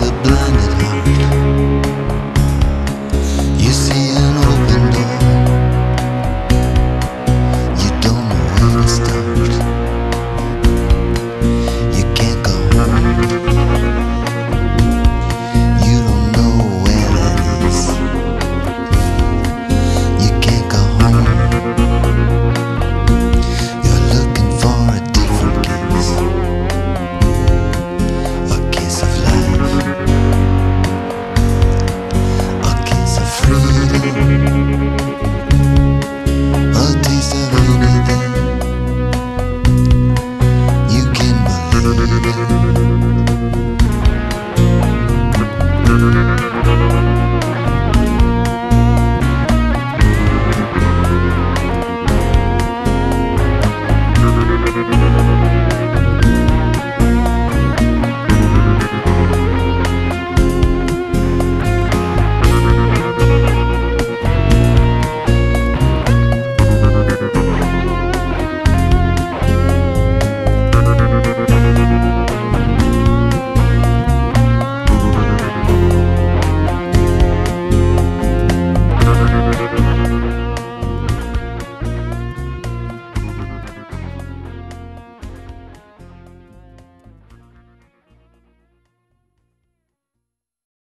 the blinded